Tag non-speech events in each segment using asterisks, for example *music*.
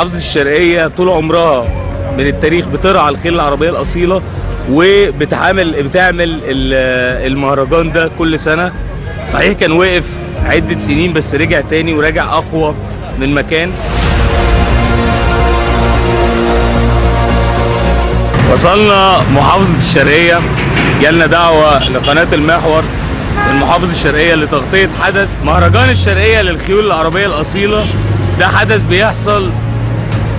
محافظه الشرقية طول عمرها من التاريخ بترعى الخيل العربية الأصيلة وبتعمل بتعمل ال- المهرجان ده كل سنة. صحيح كان وقف عدة سنين بس رجع تاني وراجع أقوى من مكان. وصلنا محافظة الشرقية. جالنا دعوة لقناة المحور من محافظة الشرقية لتغطية حدث مهرجان الشرقية للخيول العربية الأصيلة. ده حدث بيحصل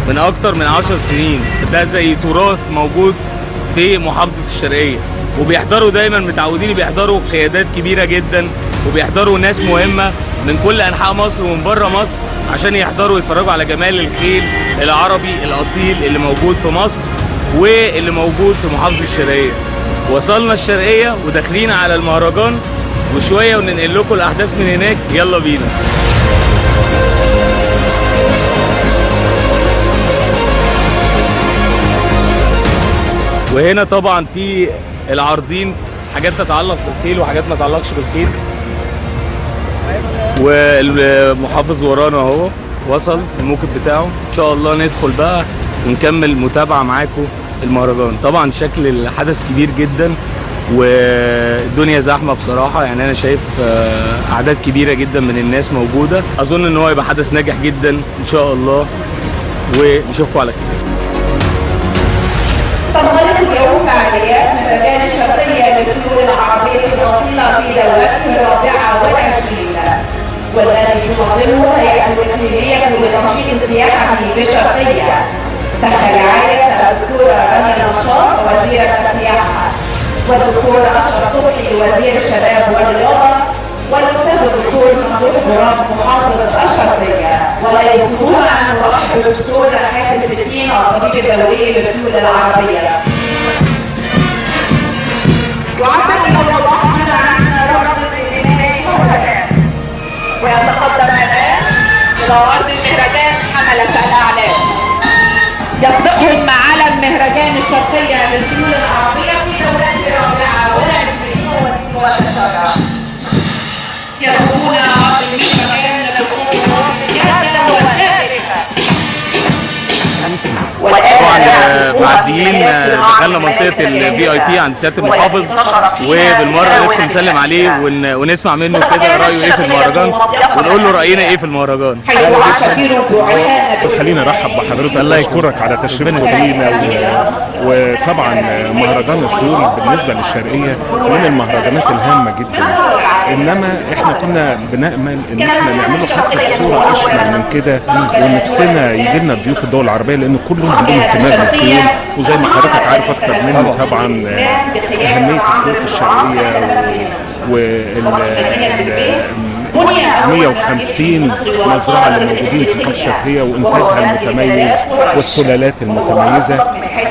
من أكتر من عشر سنين. ده زي تراث موجود في محافظة الشرقية. وبيحضروا دايما متعودين بيحضروا قيادات كبيرة جدا وبيحضروا ناس مهمة من كل أنحاء مصر ومن بره مصر عشان يحضروا يتفرجوا على جمال الخيل العربي الأصيل اللي موجود في مصر واللي موجود في محافظة الشرقية. وصلنا الشرقية وداخلين على المهرجان وشوية وننقل لكم الأحداث من هناك. يلا بينا. وهنا طبعا في العارضين حاجات تتعلق بالخيل وحاجات ما تتعلقش بالخيل. والمحافظ ورانا اهو وصل الموكب بتاعه. إن شاء الله ندخل بقى ونكمل متابعة معاكم المهرجان. طبعا شكل الحدث كبير جدا والدنيا زحمة بصراحة. يعني أنا شايف آه، أعداد كبيرة جدا من الناس موجودة. أظن إن هو يبقى حدث ناجح جدا إن شاء الله. ونشوفكم على خير. تنطلق اليوم فعاليات مهرجان الشرقية للطيور العربية الأصيلة في دورته الرابعة والعشرين والذي تنظمه هيئة الإقليمية لتنشيط السياحة بالشرقية تحت رعاية الدكتورة رانيا نشاط وزيرة السياحة. والدكتور أشرف صبحي وزير الشباب والرياضة. والأستاذ الدكتور ممدوح غراب محافظ الشرقية. ولا يفوتون أن نرحب بالدكتور حاتم ستين الطبيب الدولي للطيور العربية. يعبر الله عن الإنسان ويتقدم أرض المهرجان حملة الأعلام. يسبقهم علم مهرجان الشرقية للطيور العربية طبعا آه، معديين آه، دخلنا منطقة الفي اي بي عند سيادة المحافظ. وبالمرة ندخل نسلم عليه ون- ونسمع منه كده رأيه إيه في المهرجان. ونقول له رأينا إيه؟ في المهرجان. خلينا نرحب بحضرتك. الله اشكرك على تشريفك لينا. وطبعا مهرجان الخيول بالنسبة للشرقية من المهرجانات الهامة جدا. إنما إحنا كنا بنامل إن إحنا نعمله حتى بصورة أشمل من كده ونفسنا يجي لنا ضيوف الدول العربية لأن كلهم عندهم اهتمام بالخيول وزي ما حضرتك عارف أكتر مني طبعا أهمية الخيول الشرقيه. وال ال- 150 مزرعة اللي موجودين في محافظه الشرقيه وإنتاجها المتميز والسلالات المتميزة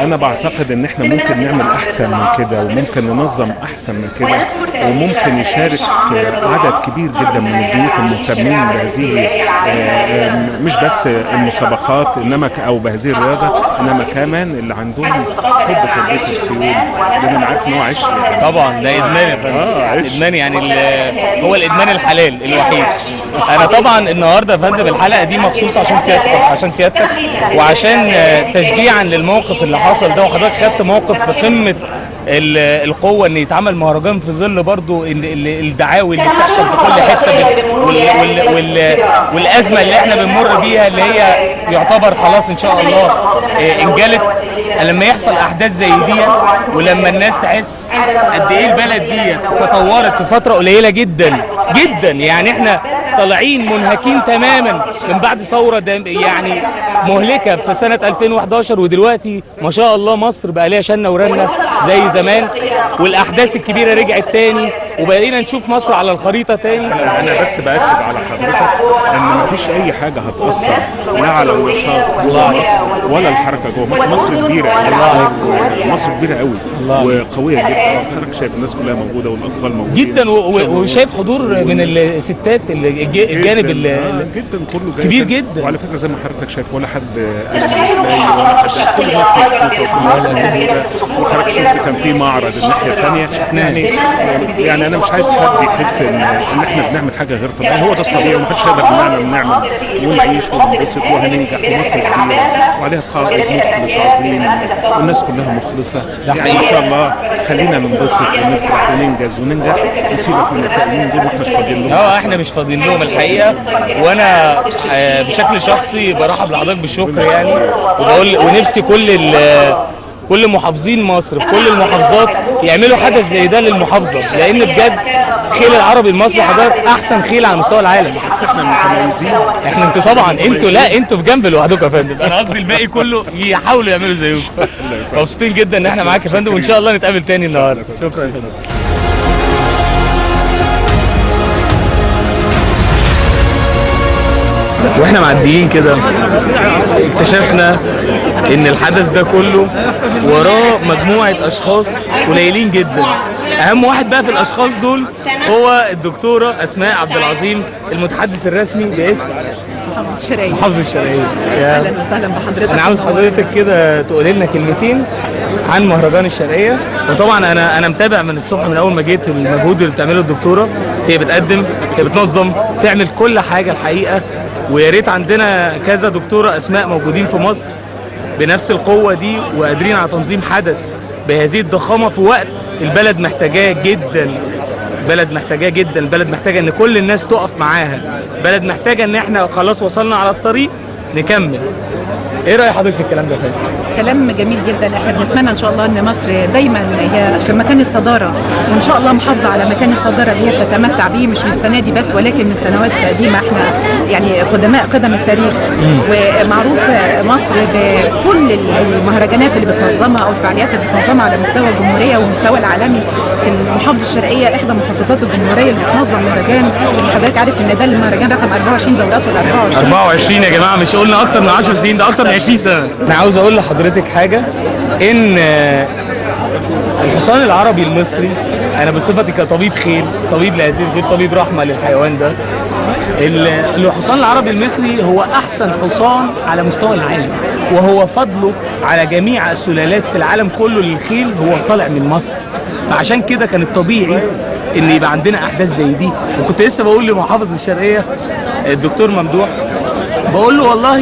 أنا بعتقد إن إحنا ممكن نعمل أحسن من كده وممكن ننظم أحسن من كده وممكن يشارك عدد كبير جدا من الضيوف المهتمين بهذه آه، مش بس المسابقات إنما ك- أو بهذه الرياضة إنما كمان اللي عندهم حب تربيه الخيول لأن أنا عارف إن هو عشق يعني طبعا ده فندم. آه، عيش. ادمان يعني هو الإدمان الحلال الوحيد. أنا طبعا النهارده فندم الحلقة دي مخصوص عشان سيادتك عشان سيادتك. وعشان آه، تشجيعا للموقف اللي حصل ده وحضرتك خدت موقف في قمة القوة ان يتعمل مهرجان في ظل برضو ال- ال- الدعاوي اللي بتحصل في كل حتة بال- وال وال وال والأزمة اللي إحنا بنمر بيها اللي هي يعتبر خلاص إن شاء الله آه، إنجلت. لما يحصل أحداث زي دي ولما الناس تحس قد إيه البلد دي تطورت في فترة قليلة جدا جدا. يعني إحنا طالعين منهكين تماما من بعد ثورة يعني مهلكة في سنة 2011 ودلوقتي ما شاء الله مصر بقى ليها شنة ورنة زي زمان والأحداث الكبيرة رجعت تاني وبقينا نشوف مصر على الخريطة تاني. أنا بس بأكد على حضرتك إن مفيش أي حاجة هتأثر لا على النشاط جوه مصر ولا الحركة جوه مصر. مصر كبيرة قوي مصر كبيرة قوي وقوية جدا. حضرتك شايف الناس كلها موجودة والأطفال موجودين. جدا وشايف حضور من الستات اللي الجانب ال- ال- جدا كله جاي كبير جدا. وعلى فكره زي ما حضرتك شايف ولا حد ولا حد كل الناس مبسوطه وكل الناس موجوده وحضرتك شفت كان في معرض الناحيه الثانية يعني يعني أنا مش عايز حد يحس ان ان إحنا بنعمل حاجة غير طبيعيه هو ده الطبيعي ومحدش يقدر يمنعنا من نعمل ونعيش وننبسط وهننجح ومصر كبيره وعليها قائد مخلص عظيم والناس كلها مخلصه يعني ان شاء الله خلينا ننبسط ونفرح وننجز وننجح ونسيبك من التأمين دول وإحنا مش فاضيين لهم آه إحنا مش فاضيين لهم الحقيقة. وأنا آه، بشكل شخصي برحب لحضرتك بالشكر يعني. وبقول ونفسي كل ال- كل محافظين مصر في كل المحافظات يعملوا حدث زي ده للمحافظة. لأن بجد خيل العربي المصري حضرتك أحسن خيل على مستوى العالم. بس إحنا متميزين. إحنا أنتوا طبعا أنتوا لا أنتوا في جنب لوحدكم يا فندم. أنا قصدي الباقي كله يحاولوا يعملوا زيكم. *laughs* مبسوطين جدا إن إحنا معاك يا فندم. وإن شاء الله نتقابل تاني النهارده. شكرا يا فندم. وإحنا معديين كده اكتشفنا إن الحدث ده كله وراه مجموعة أشخاص قليلين جدا. أهم واحد بقى في الأشخاص دول هو الدكتورة أسماء عبد العظيم المتحدث الرسمي باسم محافظة الشرقية. محافظة الشرقية. أهلا وسهلا بحضرتك. أنا عاوز حضرتك كده تقولي لنا كلمتين عن مهرجان الشرقية. وطبعا أنا أنا متابع من الصبح من أول ما جيت المجهود اللي بتعمله الدكتورة هي بتقدم هي بتنظم تعمل كل حاجة الحقيقة ويا ريت عندنا كذا دكتورة أسماء موجودين في مصر بنفس القوة دي وقادرين على تنظيم حدث بهذه الضخامة في وقت البلد محتاجاه جدا. بلد محتاجاه جدا. البلد محتاجة إن كل الناس تقف معاها. بلد محتاجة إن إحنا خلاص وصلنا على الطريق نكمل. إيه رأي حضرتك في الكلام ده فندم؟ كلام جميل جدا. إحنا بنتمنى إن شاء الله إن مصر دايما هي في مكان الصدارة. وإن شاء الله محافظة على مكان الصدارة اللي هي بتتمتع بيه. مش من السنة دي بس ولكن من سنوات قديمه إحنا يعني قدماء قدم التاريخ. ومعروف مصر بكل المهرجانات اللي بتنظمها أو الفعاليات اللي بتنظمها على مستوى الجمهورية والمستوى العالمي. المحافظة الشرقية إحدى محافظات الجمهورية اللي بتنظم مهرجان. حضرتك عارف إن ده المهرجان رقم 24 دورات ولا 24 24 يا جماعة مش قلنا أكتر من 10 سنين ده أكتر من 20 سنة. أنا عاوز أقول لحضرتك حاجة. إن آه، الحصان العربي المصري أنا بصفتي كطبيب خيل طبيب لهذه الخيل طبيب رحمة للحيوان ده. الحصان العربي المصري هو أحسن حصان على مستوى العالم وهو فضله على جميع السلالات في العالم كله للخيل هو طالع من مصر. فعشان كده كان الطبيعي إن يبقى عندنا أحداث زي دي. وكنت لسه بقول لمحافظ الشرقية الدكتور ممدوح بقول له والله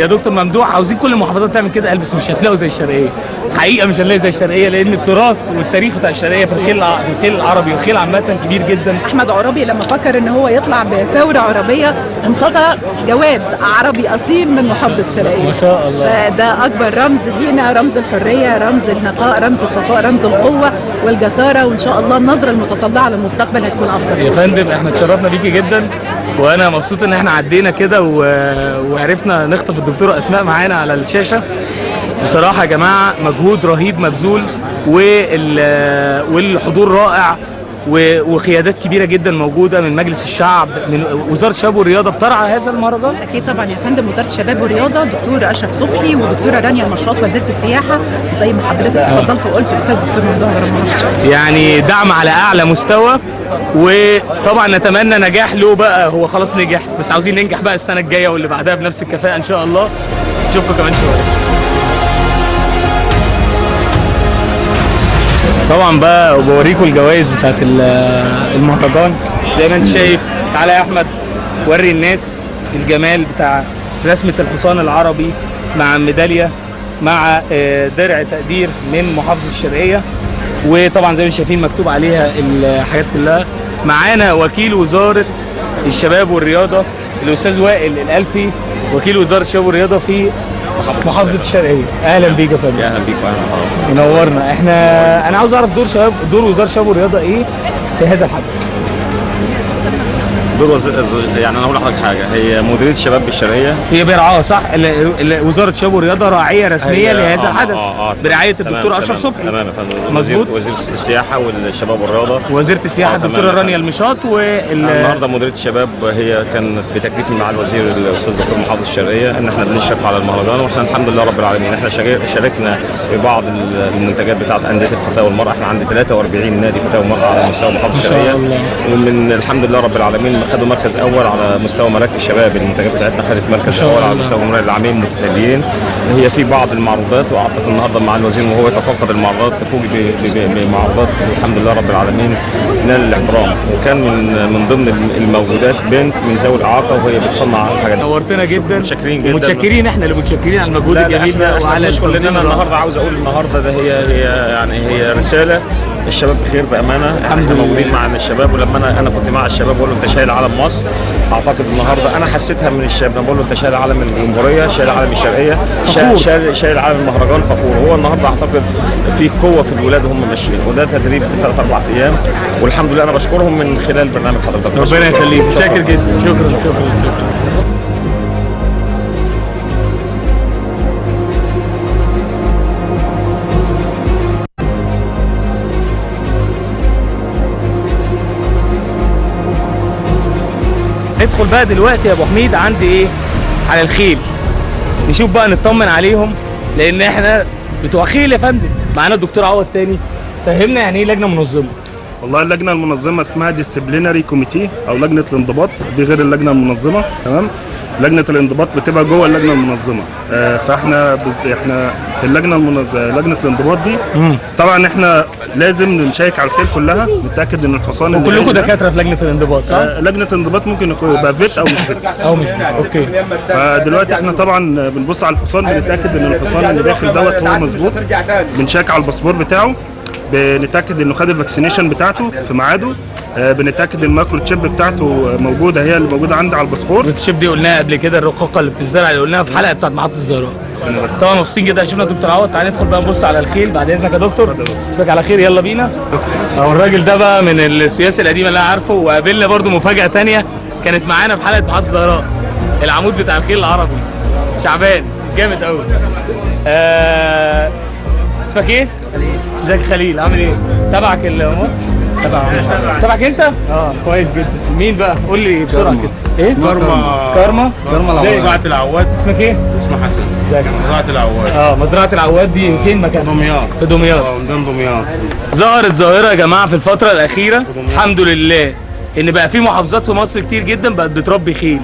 يا دكتور ممدوح عاوزين كل المحافظات تعمل كده قال بس مش هتلاقوا زي الشرقية. حقيقة مش هنلاقي زي الشرقية لأن التراث والتاريخ بتاع الشرقية في الخيل في الخيل العربي والخيل عامة كبير جدا. أحمد عرابي لما فكر إن هو يطلع بثورة عربية انتقى جواد عربي أصيل من محافظة الشرقيه ما شاء الله. فده أكبر رمز لينا رمز الحرية رمز النقاء رمز الصفاء رمز القوة والجسارة وإن شاء الله النظرة المتطلعة للمستقبل هتكون أفضل. يا فندم إحنا اتشرفنا بيكي جدا وأنا مبسوط إن إحنا عدينا كده و... وعرفنا نخطف الدكتورة أسماء معانا على الشاشة. بصراحة يا جماعة مجهود رهيب مبذول وال... والحضور رائع. وقيادات كبيرة جدا موجودة من مجلس الشعب من وزارة الشباب والرياضة. بترعى هذا المهرجان أكيد طبعا يا فندم. وزارة الشباب والرياضة دكتور أشرف صبحي ودكتورة رانيا المشاط وزيرة السياحة زي ما حضرتك اتفضلت وقلت الأستاذ دكتور ممدوح رمضان. يعني دعم على أعلى مستوى وطبعا نتمنى نجاح له بقى. هو خلاص نجح بس عاوزين ننجح بقى السنة الجاية واللي بعدها بنفس الكفاءة إن شاء الله. نشوفكم كمان شوية. طبعا بقى وبوريكم الجوائز بتاعت ال- المهرجان. زي ما أنت شايف تعالى يا أحمد وري الناس الجمال بتاع رسمة الحصان العربي مع ميدالية مع آه، درع تقدير من محافظة الشرقية. وطبعا زي ما شايفين مكتوب عليها الحاجات كلها. معانا وكيل وزارة الشباب والرياضة الأستاذ وائل الألفي وكيل وزارة الشباب والرياضة في محافظة الشرقيه أهلا بيك يا فندم. أهلا بيك واهلا منورنا إحنا أنا عاوز أعرف دور شباب دور وزارة الشباب والرياضة إيه في هذا الحدث؟ الز- يعني أنا هقول لحضرتك حاجة. هي مديرية الشباب بالشرقية. هي برعاه صح؟ ال- ال- وزارة الشباب والرياضة راعيه رسمية لهذا آه، الحدث. آه، آه، برعاية تمام، الدكتور أشرف صبحي. تمام يا فندم. مظبوط. وزير, السياحة والشباب والرياضة. وزيرة السياحة آه، الدكتورة يا رانيا. المشاط وال النهارده مديرية الشباب هي كانت بتكليف مع الوزير الأستاذ دكتور محافظ الشرقية إن إحنا بنشرف على المهرجان وإحنا الحمد لله رب العالمين. إحنا شارك- شاركنا في بعض المنتجات بتاعه أندية الفتاوى والمراه إحنا عندنا 43 نادي فتاوى والمراه على مستوى محافظه الشرقية. ومن الحمد لله رب العالمين خدوا مركز أول على مستوى مراكز الشباب المنتجات بتاعتنا خدت مركز أول على مستوى مراكز العامين المتتاليين هي في بعض المعروضات وأعتقد النهارده مع الوزير وهو يتفقد المعروضات تفوق بمعروضات الحمد لله رب العالمين نال الاحترام وكان من من ضمن الموجودات بنت من ذوي الإعاقة وهي بتصنع الحاجات دي. نورتنا جدا متشكرين جدا. متشكرين إحنا اللي متشكرين على المجهود الجميل ده وعلى أنا الرائع. النهارده عاوز أقول النهارده ده هي هي يعني هي رسالة الشباب بخير بأمانة. الحمد لله. موجودين مع الشباب ولما أنا أنا كنت مع الشباب بقول له أنت شايل علم مصر. أعتقد النهارده أنا حسيتها من الشباب. أنا بقول له أنت شايل علم الجمهورية شايل علم الشرقية. شايل شايل, شايل علم المهرجان فخور. هو النهارده أعتقد في قوة في الولاد وهم ماشيين وده تدريب ثلاث أربع أيام. والحمد لله أنا بشكرهم من خلال برنامج حضرتك. ربنا يخليك. شاكر جدا. شكرا. شكرا. شكرا. ندخل بقى دلوقتي يا أبو حميد عندي إيه؟ على الخيل. نشوف بقى نطمن عليهم لأن إحنا بتوع خيل يا فندم. معانا الدكتور عوض تاني. فهمنا يعني إيه لجنة منظمة. والله اللجنة المنظمة اسمها disciplinary committee أو لجنة الانضباط. دي غير اللجنة المنظمة تمام؟ لجنة الانضباط بتبقى جوه اللجنة المنظمة. آه فإحنا بز... إحنا في اللجنة المنظمه لجنة الانضباط دي. طبعا إحنا لازم نشيك على الخيل كلها. نتأكد إن الحصان وكلكم دكاترة في لجنة الانضباط صح؟ آه لجنة الانضباط ممكن يبقى fit أو مش fit. أو مش okay. فدلوقتي إحنا طبعا بنبص على الحصان بنتأكد إن الحصان اللي داخل دوت هو مظبوط. بنشيك على الباسبور بتاعه. بنتأكد إنه خد ال vaccination بتاعته في ميعاده. آه، بنتأكد ال microchip بتاعته موجودة هي اللي موجودة عندي على ال passport. ال chip دي قلناها قبل كده الرقاقة اللي بتزرع اللي قلناها في حلقة بتاعت محطة الزهراء. طبعا مبسوطين جدا. شفنا دكتور عوض. تعالى ندخل بقى نبص على الخيل بعد إذنك يا دكتور. اشوفك على خير. يلا بينا. أهو الراجل ده بقى من السياسة القديمه اللي أنا عارفه. وقابلنا برضو مفاجأة تانية. كانت معانا في حلقة محطه الزهراء. العمود بتاع الخيل العربي. شعبان. جامد قوي آه... اسمك إيه؟ إزيك يا خليل؟ عامل إيه؟ تبعك الأمور؟ تبع تبعك انت؟ آه كويس جدا. مين بقى؟ قول لي بسرعة كده. إيه؟ كارما كارما كارما زي- مزرعة العواد. اسمك إيه؟ اسمه حسن. ازيك مزرعة العواد. آه مزرعة العواد دي فين مكان؟ دمياط. في دمياط. آه ميدان دمياط. ظهرت ظاهرة يا جماعة في الفترة الأخيرة. الحمد لله. إن بقى في محافظات في مصر كتير جدا بقت بتربي خيل.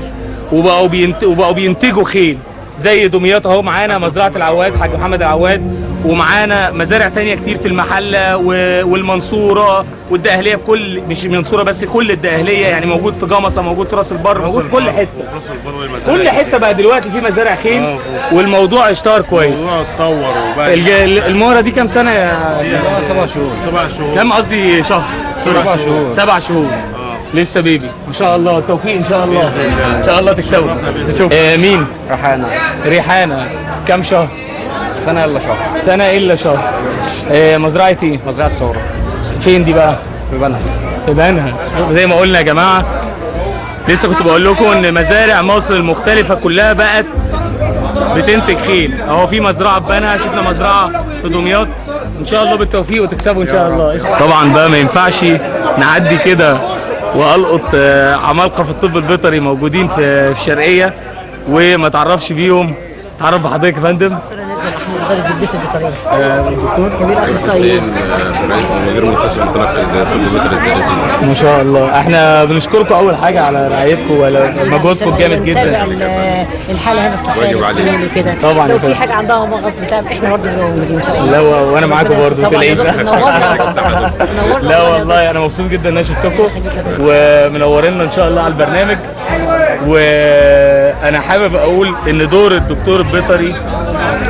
وبقوا بينت... وبقوا بينتجوا خيل. زي دمياط اهو معانا مزرعة العواد حاج محمد العواد ومعانا مزارع تانية كتير في المحلة. والمنصورة والدقهليه بكل مش المنصوره بس كل الدقهليه يعني موجود في جمصة موجود في راس البر موجود في كل حتة. كل حتة بقى دلوقتي في مزارع خيل آه. والموضوع اشتهر كويس. الموضوع اتطور وبقى. المهرة دي كام سنة يا سبع شهور. سبع شهور. كام قصدي شهر؟ سبع شهور. سبع شهور. لسه بيبي. ما شاء الله. التوفيق إن شاء الله. إن شاء الله تكسبوا نشوف آه مين؟ ريحانة. ريحانة. كام شهر؟ سنة إلا شهر. سنة إلا شهر. آه مزرعه إيه مزرعة ثورة فين دي بقى؟ في بنها. في بنها. زي ما قلنا يا جماعة لسه كنت بقول لكم إن مزارع مصر المختلفة كلها بقت بتنتج خيل. أهو في مزرعة في بنها. شفنا مزرعة في دمياط. إن شاء الله بالتوفيق وتكسبوا إن شاء الله. طبعا بقى ما ينفعش نعدي كده. وألقط آه، عمالقة في الطب البيطري موجودين في في الشرقية وما تعرفش بيهم. تعرف بحضرتك يا فندم؟ مدرب البسط بطريقة. آه، الدكتور. كبير اخصائي مدير مؤسسه متنقل طب بيطر الزقازيق ما شاء الله. إحنا بنشكركم أول حاجة على رعايتكم ولا مجهودكم جامد نتابع جدا ال- الحالة هنا الصحية وكده طبعاً لو. في حاجة عندها مغص بتاع إحنا برضه موجودين إن شاء الله. لا و- وأنا معاكم برضه *laughs* نورنا لا والله أنا مبسوط جدا ان أنا شفتكم ومنورينا إن شاء الله على البرنامج. وأنا حابب أقول إن دور الدكتور البيطري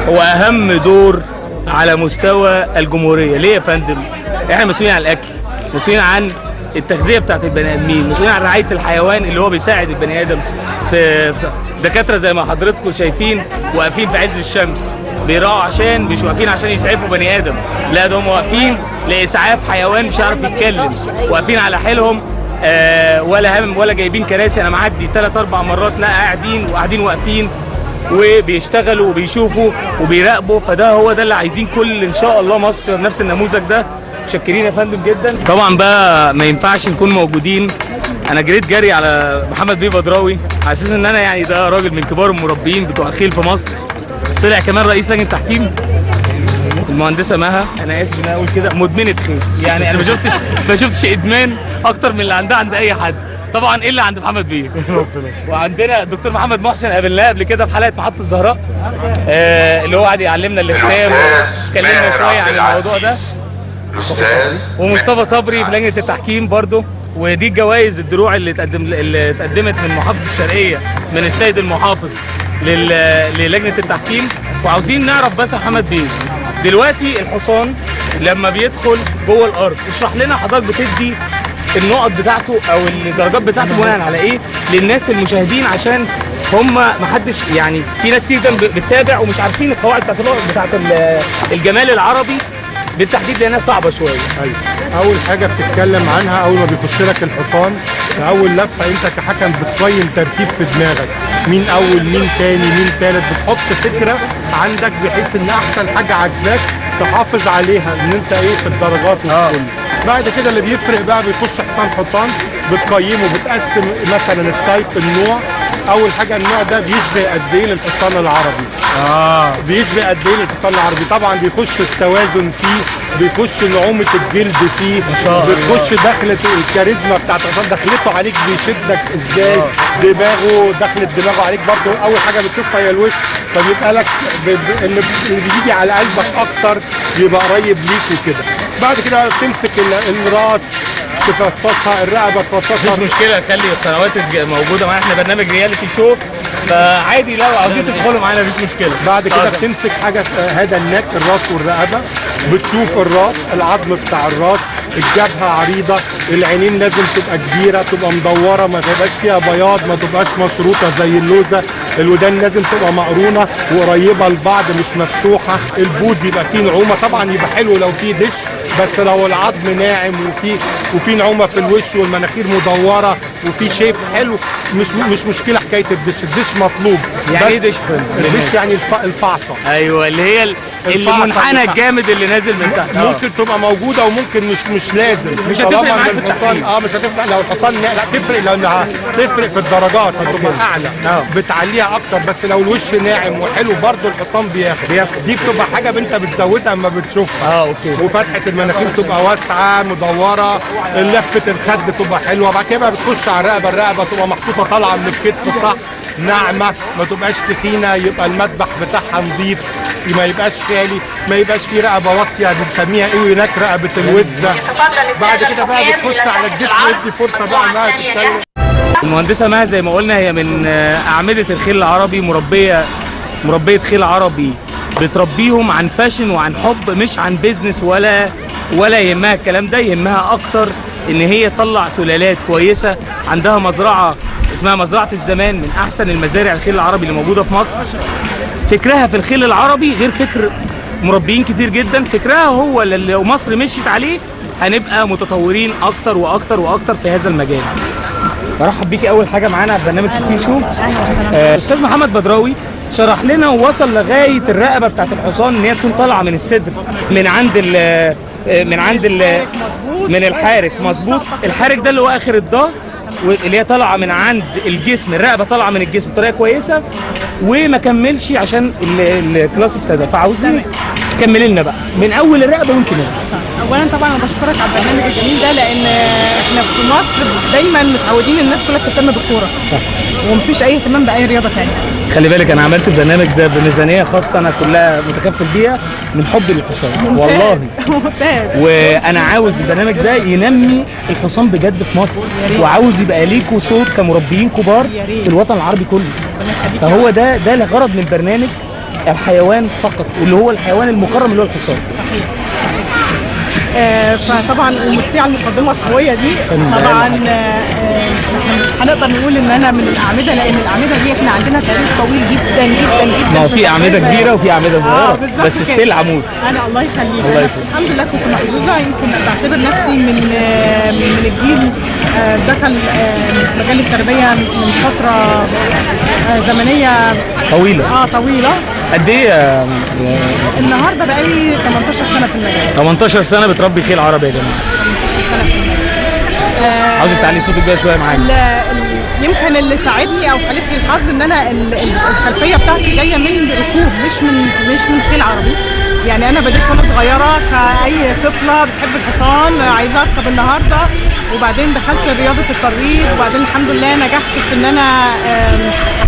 هو أهم دور على مستوى الجمهورية. ليه يا فندم؟ إحنا مسؤولين عن الأكل مسؤولين عن التغذية بتاعت البني آدمين مسؤولين عن رعاية الحيوان اللي هو بيساعد البني آدم في دكاترة زي ما حضراتكم شايفين واقفين في عز الشمس. بيراعوا عشان مش واقفين عشان يسعفوا بني آدم. لا ده هم واقفين لإسعاف حيوان مش عارف يتكلم. واقفين على حيلهم آه ولا هم ولا جايبين كراسي. أنا معدي ثلاث أربع مرات لا قاعدين وقاعدين واقفين وبيشتغلوا وبيشوفوا وبيراقبوا. فده هو ده اللي عايزين كل إن شاء الله مصر بنفس النموذج ده. متشكرين يا فندم جدا. طبعا بقى ما ينفعش نكون موجودين. أنا جريت جري على محمد بيه بدراوي على أساس إن أنا يعني ده راجل من كبار المربيين بتوع الخيل في مصر. طلع كمان رئيس لجنة تحكيم. المهندسة مها أنا آسف إن أنا أقول كده. مدمنة خيل يعني أنا ما شفتش ما شفتش إدمان أكتر من اللي عندها عند أي حد. طبعا إيه اللي عند محمد بيه. *laughs* وعندنا الدكتور محمد محسن قابلناه قبل كده في حلقة محطة الزهراء. آه اللي هو قاعد يعلمنا الاختام. واتكلمنا شوية عن الموضوع ده. ومصطفى صبري في لجنة التحكيم برضه. ودي الجوائز الدروع اللي تقدم اللي اتقدمت من محافظة الشرقية من السيد المحافظ لل... للجنة التحكيم. وعاوزين نعرف بس محمد بيه. دلوقتي الحصان لما بيدخل جوه الأرض اشرح لنا حضرتك بتدي النقط بتاعته أو الدرجات بتاعته بناء على إيه للناس المشاهدين عشان هم محدش يعني في ناس كتير جدا بتتابع ومش عارفين القواعد بتاعت بتاعت ال- الجمال العربي بالتحديد لأنها صعبة شوية. أيوه. أول حاجة بتتكلم عنها أول ما بيخش لك الحصان في أول لفة أنت كحكم بتقيم ترتيب في دماغك. مين أول مين تاني مين تالت؟ بتحط فكرة عندك بحيث إن أحسن حاجة عجباك تحافظ عليها إن أنت إيه في الدرجات والكل بعد كده اللي بيفرق بقى بيخش حصان حصان بتقيمه بتقسم مثلا التايب النوع. أول حاجة النوع ده بيشبه قد إيه للحصان العربي. آه. بيشبه قد إيه للحصان العربي؟ طبعا بيخش التوازن فيه بيخش نعومة الجلد فيه بتخش دخلة الكاريزما بتاعت دخلته عليك بيشدك إزاي؟ دماغه دخلت دماغه عليك برضه. أول حاجة بتشوفها هي الوش فبيبقى لك اللي بيجي على قلبك أكتر يبقى قريب ليك وكده. بعد كده بتمسك ال- الراس تفصصها الرقبة تفصصها. مفيش مشكلة خلي القنوات موجودة معانا إحنا برنامج رياليتي شو فعادي لو عاوزين تدخلوا معانا مفيش مشكلة. بعد كده اتفضل. بتمسك حاجة آه، هذا النك الراس والرقبة بتشوف الراس العظم بتاع الراس الجبهة عريضة العينين لازم تبقى كبيرة تبقى مدورة ما تبقاش فيها بياض ما تبقاش مشروطة زي اللوزة. الودان لازم تبقى مقرونة وقريبة لبعض مش مفتوحة. البوز يبقى فيه نعومة طبعا يبقى حلو لو فيه دش بس لو العظم ناعم وفي وفي نعومة في الوش والمناخير مدورة وفي شيب حلو مش مش مشكلة حكاية الدش الدش مطلوب يعني إيه دش؟ الدش يعني الف- الفعصه أيوه اللي هي المنحنى. الجامد اللي نازل من تحت. ممكن تبقى موجودة وممكن مش مش لازم. مش هتفرق معاك. في الحصان. آه مش هتفرق. لو الحصان لا تفرق لانها تفرق في الدرجات. هتبقى أعلى. آه. بتعليها أكتر. بس لو الوش ناعم وحلو برضه الحصان بياخد. بياخد. دي بتبقى حاجة انت بتزودها اما بتشوفها. آه أوكي. وفتحة المناخير تبقى واسعة مدورة. لفه الخد تبقى حلوة. بعد كده بتخش على الرقبة. الرقبة تبقى محطوطة طالعة من الكتف صح؟ ناعمه ما تبقاش تخينة يبقى المذبح بتاعها نظيف ما يبقاش خالي ما يبقاش فيه رقبة واطية بنسميها إيه هناك رقبة الوزه بعد كده بقى بتخش على الجسم ودي فرصة بقى انها تتكلم. المهندسة مها زي ما قلنا هي من آه، أعمدة الخيل العربي مربية مربية خيل عربي. بتربيهم عن passion وعن حب مش عن business ولا ولا يهمها الكلام ده يهمها أكتر إن هي تطلع سلالات كويسة عندها مزرعة اسمها مزرعة الزمان من أحسن المزارع الخيل العربي اللي موجودة في مصر. فكرها في الخيل العربي غير فكر مربيين كتير جدا. فكرها هو اللي لو مصر مشيت عليه هنبقى متطورين أكتر وأكتر وأكتر في هذا المجال. برحب بيكي أول حاجة معانا في برنامج 60 شو. آه، أستاذ محمد بدراوي شرح لنا ووصل لغاية الرقبة بتاعت الحصان إن هي تكون طالعة من الصدر من عند ال آه، من عند ال من الحارك. مظبوط. الحارك ده اللي هو آخر الظهر واللي هي طالعة من عند الجسم الرقبة طالعة من الجسم بطريقة كويسة وما كملش عشان ال- الكلاس ابتدى فعاوزين تكملي لنا بقى. من أول الرقبة وأنت نازل اولا طبعا أنا بشكرك على البرنامج الجميل ده لأن إحنا في مصر دايما متعودين الناس كلها بتهتم بالكورة. صح. ومفيش أي اهتمام بأي رياضة ثانية خلي بالك أنا عملت البرنامج ده بميزانية خاصة أنا كلها متكفل بيها من حبي للحصان. والله. *laughs* ممتاز. وأنا عاوز البرنامج ده ينمي الحصان بجد في مصر. وعاوز يبقى ليكوا صوت كمربيين كبار. في الوطن العربي كله. فهو ده ده الغرض من البرنامج. الحيوان فقط واللي هو الحيوان المكرم اللي هو الحصان. آه، فطبعا على المقدمة القوية دي طبعا آه، آه، مش هنقدر نقول إن أنا من الأعمدة لأن الأعمدة دي إحنا عندنا تاريخ طويل جدا جدا جدا ما هو في أعمدة. كبيرة وفي أعمدة صغيرة بالظبط بس. ستيل عمود. أنا الله يخليك. الله يخليك. الحمد لله كنت محظوظة يمكن بعتبر نفسي من آه، من الجيل آه، دخل آه، مجال التربية من فترة آه، زمنية طويلة. آه طويلة. قد إيه؟ النهارده بقالي 18 سنة في المجال 18 سنة بتربي خيل عربي يا جماعة. 18 سنة في المجال عاوزك تعلي صوتك بقى شوية معايا يمكن اللي ساعدني أو حالف لي الحظ إن أنا ال- ال- الخلفية بتاعتي جاية من ركوب مش من مش من خيل عربي. يعني أنا بديت وأنا صغيرة كاي طفلة بتحب الحصان عايزة أركب النهارده وبعدين دخلت رياضة الترويض وبعدين الحمد لله نجحت في إن أنا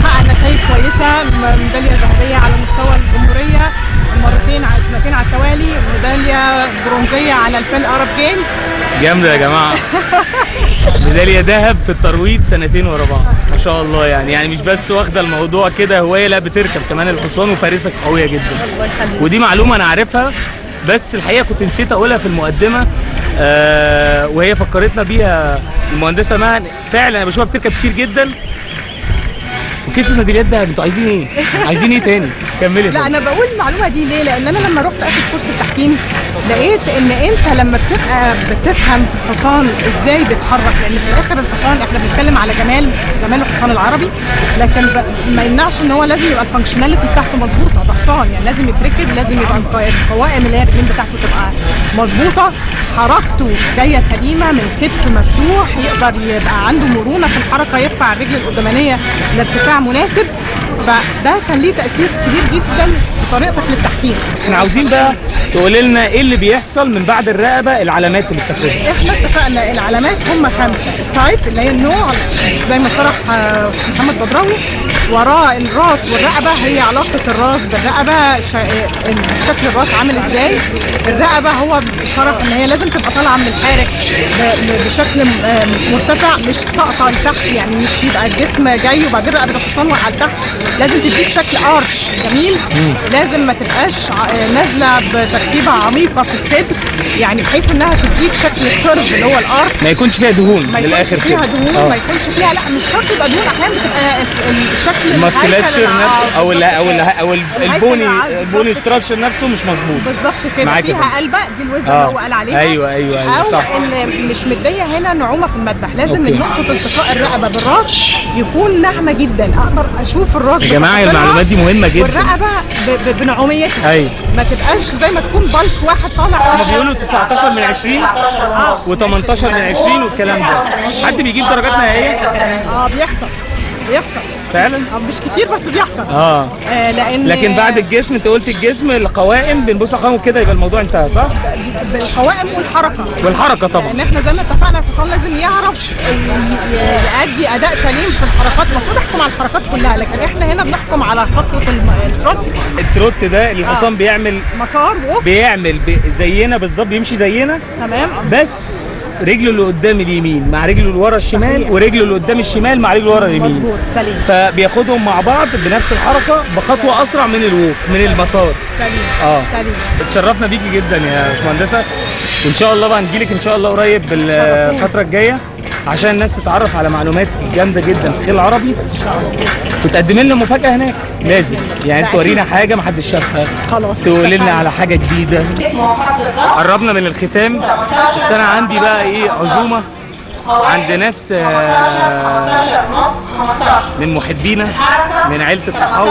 أحقق نتائج كويسة ميدالية ذهبية على مستوى الجمهورية مرتين على سنتين على التوالي ميدالية برونزية على البان أرب جيمز. جامدة يا جماعة. ميدالية ذهب في الترويض سنتين ورا بعض. ما شاء الله يعني. يعني مش بس واخدة الموضوع كده هواية لا بتركب كمان الحصان وفارسك قوية جدا. ودي معلومة أنا عارفها بس الحقيقة كنت نسيت أقولها في المقدمة. وهي فكرتنا بيها المهندسة مها فعلا أنا بشوفها بتركب كتير جدا وكسب ميداليات دهب أنتوا عايزين إيه؟ عايزين إيه تاني؟ كملي. لا. أنا بقول المعلومة دي ليه؟ لأن أنا لما رحت اخد course التحكيم لقيت إن أنت لما بتبقى بتفهم في الحصان إزاي بيتحرك لأن في الآخر الحصان إحنا بنتكلم على جمال جمال الحصان العربي لكن ما يمنعش إن هو لازم يبقى ال functionality بتاعته مظبوطة ده حصان يعني لازم يتركب لازم يبقى الق- القوائم اللي هي الرجلين بتاعته تبقى مظبوطة. حركته جاية سليمة من كتف مفتوح يقدر يبقى عنده مرونة في الحركة يرفع الرجل القدامانيه لارتفاع مناسب. فده كان ليه تأثير كبير جدا في طريقتك للتحكيم. إحنا عاوزين بقى تقولي لنا إيه اللي بيحصل من بعد الرقبة العلامات اللي بتاخدها. إحنا اتفقنا العلامات هم خمسة. التايب اللي هي النوع زي ما شرح آه، أستاذ محمد بدراوي. وراه الراس والرقبة هي علاقة الراس بالرقبة شا- شكل الراس عامل إزاي؟ الرقبة هو شرح إن هي لازم تبقى طالعة من الحارك بشكل آه، مرتفع مش ساقطة لتحت يعني مش يبقى الجسم جاي وبعدين رقبة الحصان واقعه لتحت لازم تديك شكل arch جميل؟ لازم ما تبقاش آه، نازلة بتركيبة عميقة في الصدر يعني بحيث إنها تديك شكل ال curve اللي هو ال arc. ما يكونش فيها دهون ما يكونش فيها. دهون آه. ما يكونش فيها لا مش شرط يبقى دهون أحيانا بتبقى ال- الشكل الماسكلاتشر نفسه أو ال أو ال أو البوني البوني. ستراكشر نفسه مش مظبوط. بالظبط كده. فيها. قلبة دي الوزن آه. اللي هو قال عليها. أيوة، أيوة، أيوة، أو صح. إن مش مديه هنا نعومة في المذبح. لازم. من نقطه التقاء الرقبة بالراس يكون ناعمة جدا. أقدر أشوف الراس يا بتفاصيلها المعلومات دي مهمة جدا. والرقبة بنعوميتها أيوه. ما تبقاش زي ما تكون بلك واحد طالع هما بيقولوا 19 من 20 و18 من 20 والكلام ده. حد بيجيب درجات نهائيه آه بيحصل. بيحصل. فعلا؟ آه، مش كتير بس بيحصل. آه. آه لأن لكن بعد الجسم أنت قلت الجسم القوائم بنبص على كده يبقى الموضوع انتهى صح؟ بالقوائم والحركة. والحركة طبعا. لأن إحنا زي ما اتفقنا الحصان لازم يعرف يأدي أداء سليم في الحركات المفروض احكم على الحركات كلها لكن إحنا هنا بنحكم على خطوه ال trot. ال trot ده الحصان بيعمل مسار walk بيعمل بي زينا بالظبط بيمشي زينا. تمام. بس رجله اللي قدام اليمين مع رجله اللي ورا الشمال ورجله اللي قدام الشمال مع رجله اللي ورا اليمين. مظبوط سليم. فبياخدهم مع بعض بنفس الحركة بخطوة أسرع من الووك من المسار. سليم آه. سليم. اتشرفنا بيكي جدا يا باشمهندسة. وإن شاء الله بقى نجيلك إن شاء الله قريب بالفترة الجاية عشان الناس تتعرف على معلومات جامدة جدا في الخيل العربي. إن شاء الله. وتقدم لنا مفاجأة هناك. لازم. يعني تورينا حاجة ما حدش شافها. خلاص تقول لنا. على حاجة جديدة. قربنا من الختام. بس أنا عندي بقى إيه عزومة. عند ناس آه، من محبينا من عيلة الطحاوي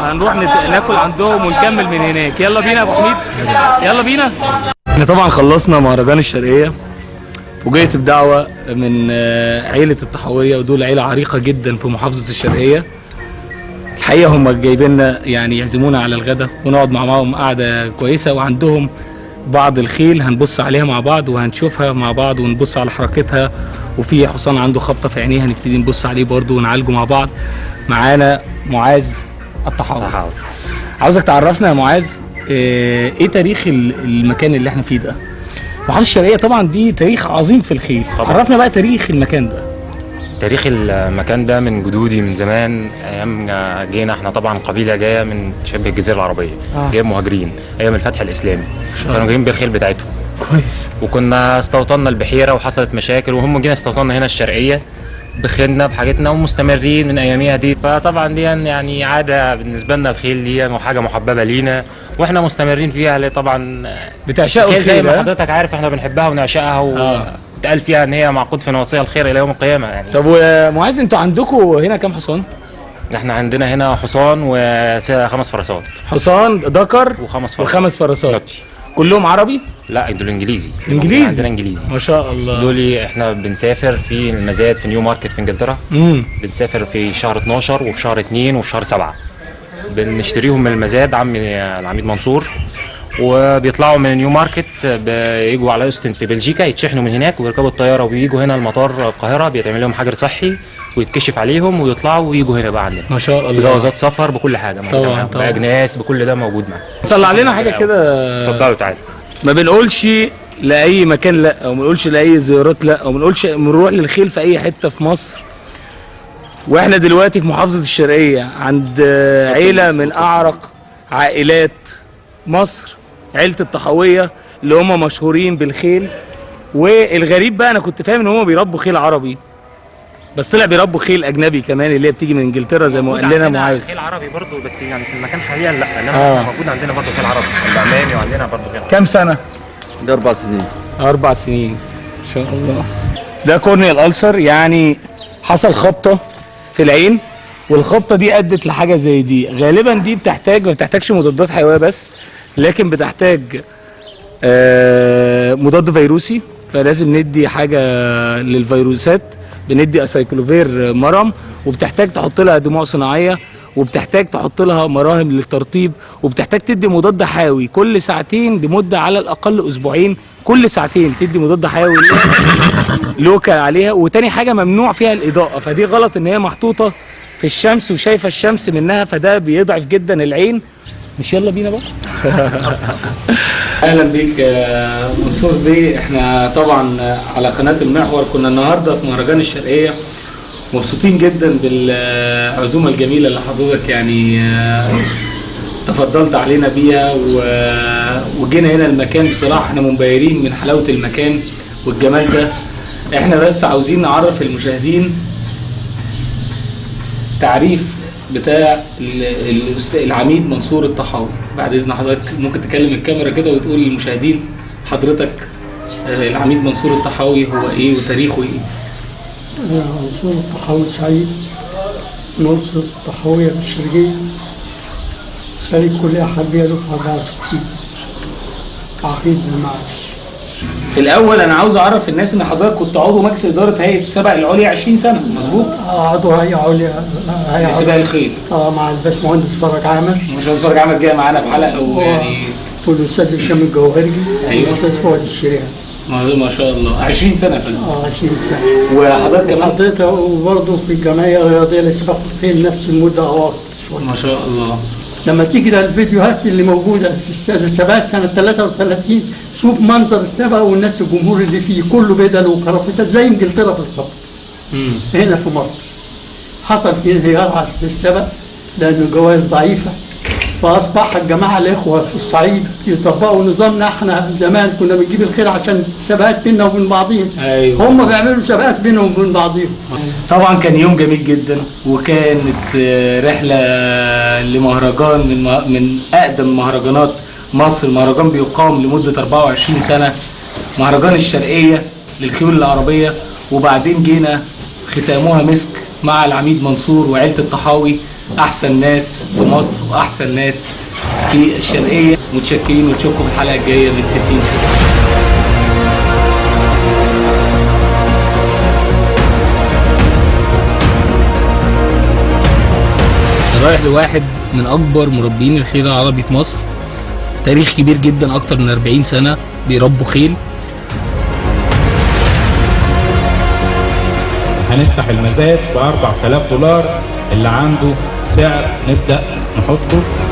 هنروح ناكل عندهم ونكمل من هناك. يلا بينا يا أبو حميد. يلا بينا. إحنا طبعا خلصنا مهرجان الشرقية. فوجئت بدعوة من آه، عيلة الطحاويه ودول عيلة عريقة جدا في محافظة الشرقية. الحقيقة هم جايبين لنا يعني يعزمونا على الغداء ونقعد مع معاهم قعدة كويسة وعندهم بعض الخيل هنبص عليها مع بعض وهنشوفها مع بعض ونبص على حركتها. وفي حصان عنده خبطة في عينيه هنبتدي نبص عليه برضه ونعالجه مع بعض. معانا معاذ الطحاوي. عاوزك تعرفنا يا معاذ آه، إيه تاريخ ال- المكان اللي إحنا فيه ده؟ محافظة الشرقية طبعا دي تاريخ عظيم في الخيل. طبعاً. عرفنا بقى تاريخ المكان ده. تاريخ المكان ده من جدودي من زمان أيام جينا إحنا طبعا قبيلة جاية من شبه الجزيرة العربية آه. جاية مهاجرين أيام الفتح الإسلامي كانوا. جايين بالخيل بتاعتهم كويس وكنا استوطنا البحيرة وحصلت مشاكل وهم جينا استوطنا هنا الشرقية بخيلنا بحاجتنا ومستمرين من أياميها دي فطبعا دي يعني عادة بالنسبة لنا الخيل دي وحاجه محببة لينا وإحنا مستمرين فيها طبعا بتعشقوا الخيل زي ما ها؟ حضرتك عارف إحنا بنحبها ونعشقها آه. واتقال فيها إن هي معقود في نواصيها الخير إلى يوم القيامة يعني. طب ومعاذ أنتوا عندكم هنا كام حصان؟ إحنا عندنا هنا حصان وخمس فرسات. حصان ذكر وخمس فرسات. وخمس فرسات. كلهم عربي؟ لا دول إنجليزي. إنجليزي؟ عندنا إنجليزي. ما شاء الله. دول إحنا بنسافر في المزاد في نيو ماركت في إنجلترا. امم بنسافر في شهر 12 وفي شهر 2 وفي شهر 7 بنشتريهم من المزاد عمي العميد منصور. وبيطلعوا من نيو ماركت بيجوا على أوستند في بلجيكا يتشحنوا من هناك ويركبوا الطيارة وبيجوا هنا المطار القاهرة بيتعمل لهم حجر صحي ويتكشف عليهم ويطلعوا ويجوا هنا بقى عندنا ما شاء الله. بجوازات سفر بكل حاجة طبعاً،. طبعاً. بأجناس بكل ده موجود معاهم. طلع لنا حاجة كده. اتفضلوا تعالوا. ما بنقولش لأي مكان لا أو ما بنقولش لأي زيارات لا أو ما بنقولش بنروح للخيل في أي حتة في مصر. وإحنا دلوقتي في محافظة الشرقية عند عيلة من أعرق عائلات مصر. عيلة الطحاوية اللي هم مشهورين بالخيل. والغريب بقى أنا كنت فاهم إن هم بيربوا خيل عربي بس طلع بيربوا خيل أجنبي كمان اللي هي بتيجي من إنجلترا زي ما قال لنا معاذ. خيل عربي برضه بس يعني في المكان حاليا لا إنما آه. موجود عندنا برضه خيل عربي. عند عمامي وعندنا برضه خيل. كام سنة؟ ده أربع سنين. أربع سنين. إن شاء الله. ده كورنيال ألسر يعني حصل خبطة في العين والخبطة دي أدت لحاجة زي دي. غالبا دي بتحتاج ما بتحتاجش مضادات حيوية بس لكن بتحتاج آه، مضاد فيروسي فلازم ندي حاجة للفيروسات. بندي أسايكلوفير مرهم وبتحتاج تحط لها دموع صناعية وبتحتاج تحط لها مراهم للترطيب وبتحتاج تدي مضاد حيوي كل ساعتين لمدة على الأقل أسبوعين. كل ساعتين تدي مضاد حيوي local عليها. وتاني حاجة ممنوع فيها الإضاءة فدي غلط إن هي محطوطة في الشمس وشايفة الشمس منها فده بيضعف جدا العين. مش يلا بينا بقى. *laughs* أهلا بيك يا منصور بيه إحنا طبعا على قناة المحور كنا النهارده في مهرجان الشرقية. مبسوطين جدا بالعزومة الجميلة اللي حضرتك يعني آه، تفضلت علينا بيها. وجينا هنا المكان بصراحة إحنا منبهرين من حلاوة المكان والجمال ده. إحنا بس عاوزين نعرف المشاهدين تعريف بتاع العميد منصور الطحاوي. بعد إذن حضرتك ممكن تكلم الكاميرا كده وتقول للمشاهدين حضرتك آه، العميد منصور الطحاوي هو إيه وتاريخه إيه؟ منصور الطحاوي سعيد نصر الطحاوية الشرقية خريج كلية حربية دفعة 64 عقيد بالمعاش في الأول أنا عاوز أعرف الناس ان حضرتك كنت عضو مجلس إدارة هيئة السبع العليا 20 سنة مظبوط؟ عضو هيئة عليا هيئة لسباق الخيل آه مع الباشمهندس فرج عامر. مش اتفرج عامل جاي معانا في حلقة ويعني والاستاذ هشام الجوهرجي أيوة. والاستاذ فؤاد الشريعة. ما شاء الله 20 سنة يا فندم آه 20 سنة. وحضرتك كمان؟ وحضرتك وبرضه في الجمعية الرياضية لسباق الخيل نفس المدة أو أكتر شوية ما شاء الله. لما تيجي للفيديوهات اللي موجودة في الس- السباقات سنة 33 شوف منظر السباق والناس الجمهور اللي فيه كله بدل وكرافتة زي إنجلترا بالظبط. هنا في مصر. حصل في انهيار في السبق لأن الجوائز ضعيفة. فأصبح الجماعة الإخوة في الصعيد يطبقوا نظامنا. إحنا زمان كنا بنجيب الخير عشان سباقات بيننا وبين بعضين أيوه. هم بيعملوا سباقات بينهم وبين بعضهم طبعا كان يوم جميل جدا وكانت آه، رحلة لمهرجان من من أقدم مهرجانات مصر. مهرجان بيقام لمدة 24 سنة. مهرجان الشرقية للخيول العربية. وبعدين جينا ختامها مسك مع العميد منصور وعيلة الطحاوي. أحسن ناس في مصر وأحسن ناس في الشرقية. متشكرين ونشوفكم الحلقة الجاية من 60 شهر رايح لواحد من أكبر مربيين الخيل العربي في مصر. تاريخ كبير جدا أكتر من 40 سنة بيربوا خيل. هنفتح المزاد ب 4000 دولار اللي عنده سعر نبدأ نحطه.